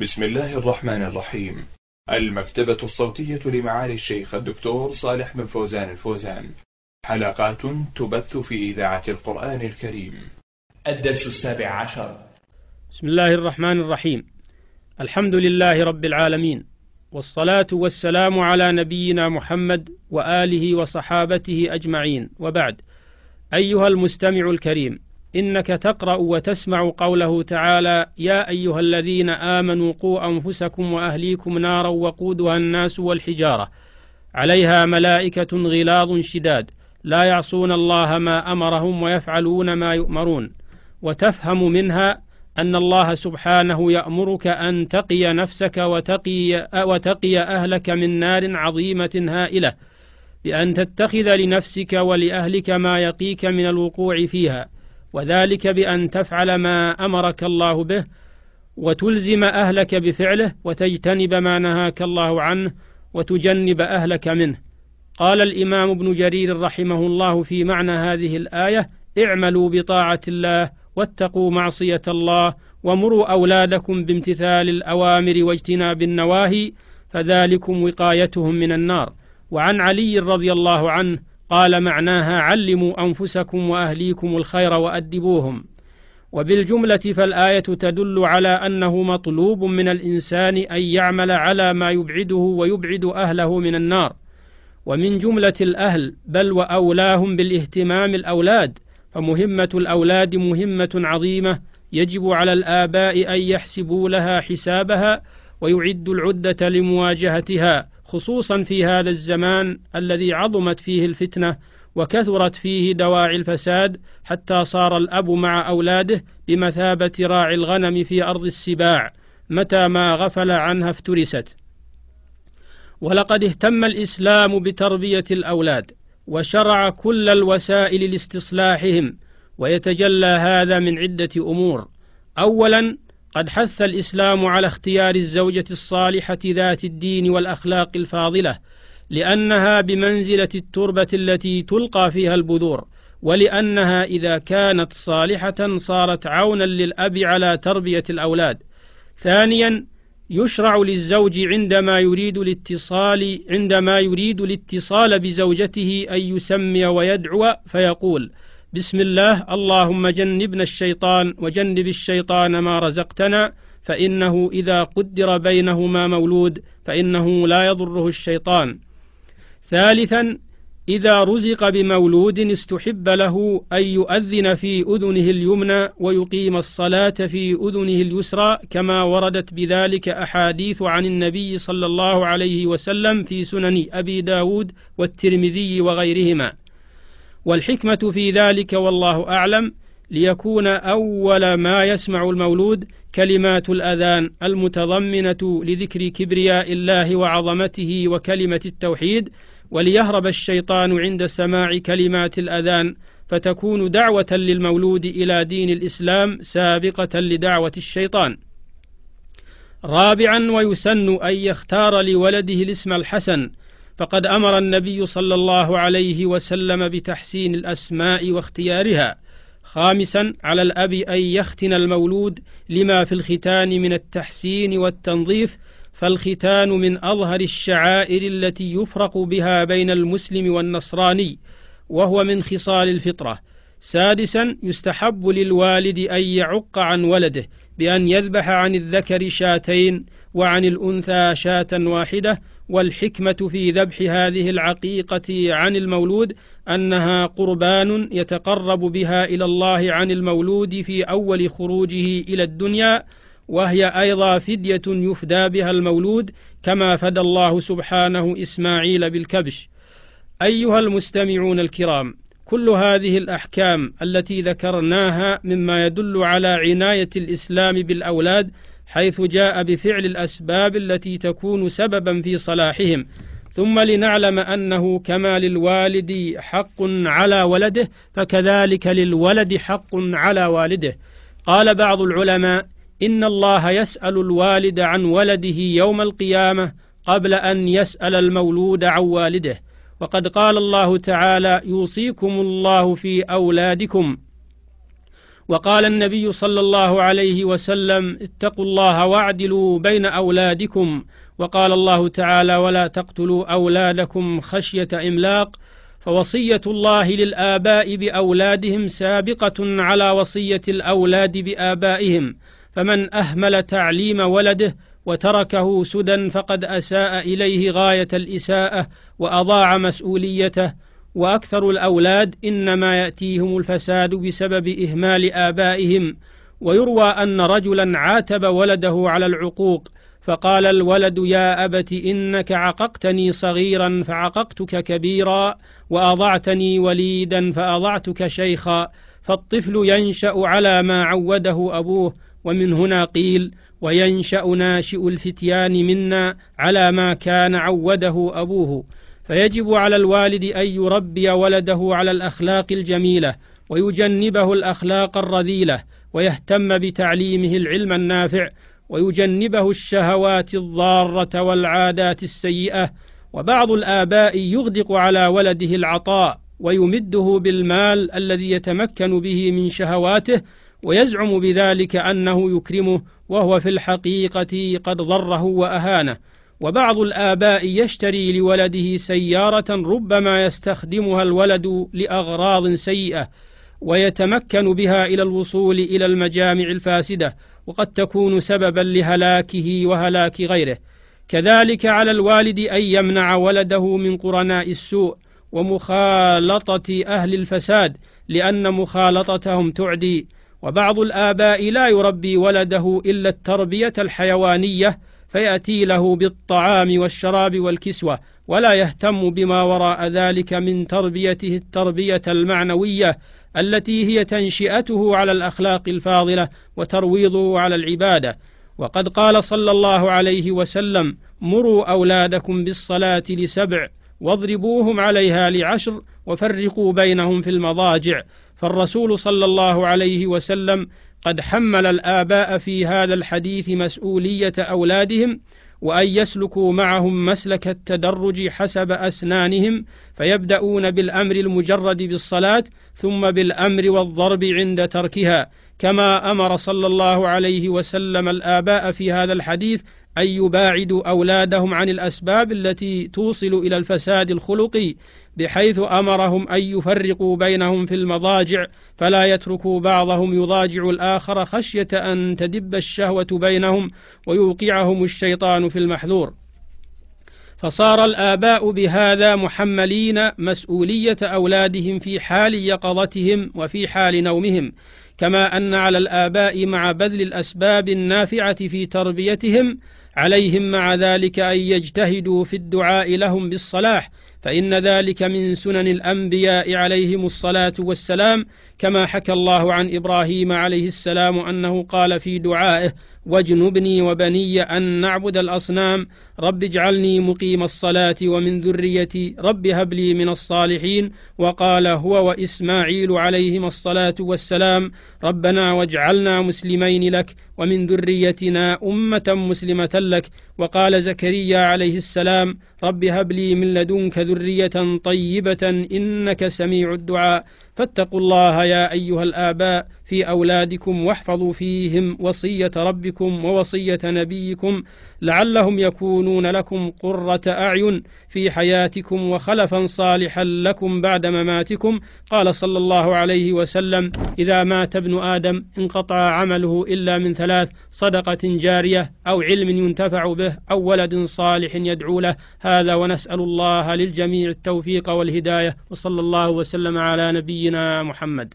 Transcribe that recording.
بسم الله الرحمن الرحيم. المكتبة الصوتية لمعالي الشيخ الدكتور صالح بن فوزان الفوزان. حلقات تبث في إذاعة القرآن الكريم. الدرس السابع عشر. بسم الله الرحمن الرحيم. الحمد لله رب العالمين والصلاة والسلام على نبينا محمد وآله وصحابته أجمعين. وبعد أيها المستمع الكريم إنك تقرأ وتسمع قوله تعالى يا أيها الذين آمنوا قوا أنفسكم وأهليكم نارا وقودها الناس والحجارة. عليها ملائكة غلاظ شداد. لا يعصون الله ما أمرهم ويفعلون ما يؤمرون. وتفهم منها أن الله سبحانه يأمرك أن تقي نفسك وتقي وتقي أهلك من نار عظيمة هائلة. بأن تتخذ لنفسك ولأهلك ما يقيك من الوقوع فيها. وذلك بأن تفعل ما أمرك الله به وتلزم أهلك بفعله وتجتنب ما نهاك الله عنه وتجنب أهلك منه. قال الإمام ابن جرير رحمه الله في معنى هذه الآية اعملوا بطاعة الله واتقوا معصية الله ومروا أولادكم بامتثال الأوامر واجتناب النواهي فذلكم وقايتهم من النار. وعن علي رضي الله عنه قال معناها علموا أنفسكم وأهليكم الخير وأدبوهم. وبالجملة فالآية تدل على أنه مطلوب من الإنسان أن يعمل على ما يبعده ويبعد أهله من النار. ومن جملة الأهل بل وأولاهم بالاهتمام الأولاد فمهمة الأولاد مهمة عظيمة يجب على الآباء أن يحسبوا لها حسابها ويعدوا العدة لمواجهتها. خصوصا في هذا الزمان الذي عظمت فيه الفتنة وكثرت فيه دواعي الفساد حتى صار الأب مع أولاده بمثابة راعي الغنم في أرض السباع متى ما غفل عنها افترست. ولقد اهتم الإسلام بتربية الأولاد وشرع كل الوسائل لاستصلاحهم ويتجلى هذا من عدة أمور. اولا قد حث الإسلام على اختيار الزوجة الصالحة ذات الدين والأخلاق الفاضلة لأنها بمنزلة التربة التي تلقى فيها البذور ولأنها إذا كانت صالحة صارت عونا للأب على تربية الأولاد. ثانيا يشرع للزوج عندما يريد الاتصال عندما يريد الاتصال بزوجته أن يسمي ويدعو فيقول بسم الله. اللهم جنبنا الشيطان وجنب الشيطان ما رزقتنا فإنه إذا قدر بينهما مولود فإنه لا يضره الشيطان. ثالثا إذا رزق بمولود استحب له أن يؤذن في أذنه اليمنى ويقيم الصلاة في أذنه اليسرى كما وردت بذلك أحاديث عن النبي صلى الله عليه وسلم في سنن أبي داود والترمذي وغيرهما. والحكمة في ذلك والله أعلم ليكون أول ما يسمع المولود كلمات الأذان المتضمنة لذكر كبرياء الله وعظمته وكلمة التوحيد وليهرب الشيطان عند سماع كلمات الأذان فتكون دعوة للمولود إلى دين الإسلام سابقة لدعوة الشيطان. رابعا ويسن أن يختار لولده الاسم الحسن فقد أمر النبي صلى الله عليه وسلم بتحسين الأسماء واختيارها خامسا على الأب أن يختن المولود لما في الختان من التحسين والتنظيف فالختان من أظهر الشعائر التي يفرق بها بين المسلم والنصراني وهو من خصال الفطرة. سادسا يستحب للوالد أن يعق عن ولده بأن يذبح عن الذكر شاتين وعن الأنثى شاة واحدة والحكمة في ذبح هذه العقيقة عن المولود أنها قربان يتقرب بها إلى الله عن المولود في أول خروجه إلى الدنيا وهي أيضا فدية يفدى بها المولود كما فدى الله سبحانه إسماعيل بالكبش. أيها المستمعون الكرام كل هذه الأحكام التي ذكرناها مما يدل على عناية الإسلام بالأولاد حيث جاء بفعل الأسباب التي تكون سببا في صلاحهم ثم لنعلم أنه كما للوالد حق على ولده فكذلك للولد حق على والده. قال بعض العلماء إن الله يسأل الوالد عن ولده يوم القيامة قبل أن يسأل المولود عن والده. وقد قال الله تعالى يوصيكم الله في أولادكم. وقال النبي صلى الله عليه وسلم اتقوا الله واعدلوا بين أولادكم. وقال الله تعالى ولا تقتلوا أولادكم خشية إملاق. فوصية الله للآباء بأولادهم سابقة على وصية الأولاد بآبائهم. فمن أهمل تعليم ولده وتركه سدى فقد أساء إليه غاية الإساءة وأضاع مسؤوليته. وأكثر الأولاد إنما يأتيهم الفساد بسبب إهمال آبائهم. ويروى أن رجلا عاتب ولده على العقوق فقال الولد يا أبت إنك عققتني صغيرا فعققتك كبيرا وأضعتني وليدا فأضعتك شيخا فالطفل ينشأ على ما عوده أبوه. ومن هنا قيل وينشأ ناشئ الفتيان منا على ما كان عوده أبوه. فيجب على الوالد أن يربي ولده على الأخلاق الجميلة ويجنبه الأخلاق الرذيلة ويهتم بتعليمه العلم النافع ويجنبه الشهوات الضارة والعادات السيئة. وبعض الآباء يغدق على ولده العطاء ويمده بالمال الذي يتمكن به من شهواته ويزعم بذلك أنه يكرمه وهو في الحقيقة قد ضره وأهانه. وبعض الآباء يشتري لولده سيارة ربما يستخدمها الولد لأغراض سيئة ويتمكن بها إلى الوصول إلى المجامع الفاسدة وقد تكون سببا لهلاكه وهلاك غيره. كذلك على الوالد أن يمنع ولده من قرناء السوء ومخالطة أهل الفساد لأن مخالطتهم تعدي. وبعض الآباء لا يربي ولده إلا التربية الحيوانية فيأتي له بالطعام والشراب والكسوة ولا يهتم بما وراء ذلك من تربيته التربية المعنوية التي هي تنشئته على الأخلاق الفاضلة وترويضه على العبادة. وقد قال صلى الله عليه وسلم مروا أولادكم بالصلاة لسبع واضربوهم عليها لعشر وفرقوا بينهم في المضاجع فالرسول صلى الله عليه وسلم قد حمل الآباء في هذا الحديث مسؤولية أولادهم وأن يسلكوا معهم مسلك التدرج حسب أسنانهم فيبدأون بالأمر المجرد بالصلاة ثم بالأمر والضرب عند تركها. كما أمر صلى الله عليه وسلم الآباء في هذا الحديث أن يباعدوا أولادهم عن الأسباب التي توصل إلى الفساد الخلقي بحيث أمرهم أن يفرقوا بينهم في المضاجع فلا يتركوا بعضهم يضاجع الآخر خشية أن تدب الشهوة بينهم ويوقعهم الشيطان في المحذور. فصار الآباء بهذا محملين مسؤولية أولادهم في حال يقظتهم وفي حال نومهم كما أن على الآباء مع بذل الأسباب النافعة في تربيتهم عليهم مع ذلك أن يجتهدوا في الدعاء لهم بالصلاح فإن ذلك من سنن الأنبياء عليهم الصلاة والسلام كما حكى الله عن إبراهيم عليه السلام أنه قال في دعائه واجنبني وبني أن نعبد الأصنام. رب اجعلني مقيم الصلاة ومن ذريتي. رب هب لي من الصالحين. وقال هو وإسماعيل عليهما الصلاة والسلام. ربنا واجعلنا مسلمين لك ومن ذريتنا أمة مسلمة لك. وقال زكريا عليه السلام. رب هب لي من لدنك ذرية طيبة إنك سميع الدعاء. فاتقوا الله يا أيها الآباء. في أولادكم واحفظوا فيهم وصية ربكم ووصية نبيكم لعلهم يكونون لكم قرة أعين في حياتكم وخلفا صالحا لكم بعد مماتكم. قال صلى الله عليه وسلم إذا مات ابن آدم انقطع عمله إلا من ثلاث صدقة جارية أو علم ينتفع به أو ولد صالح يدعو له. هذا ونسأل الله للجميع التوفيق والهداية. وصلى الله وسلم على نبينا محمد.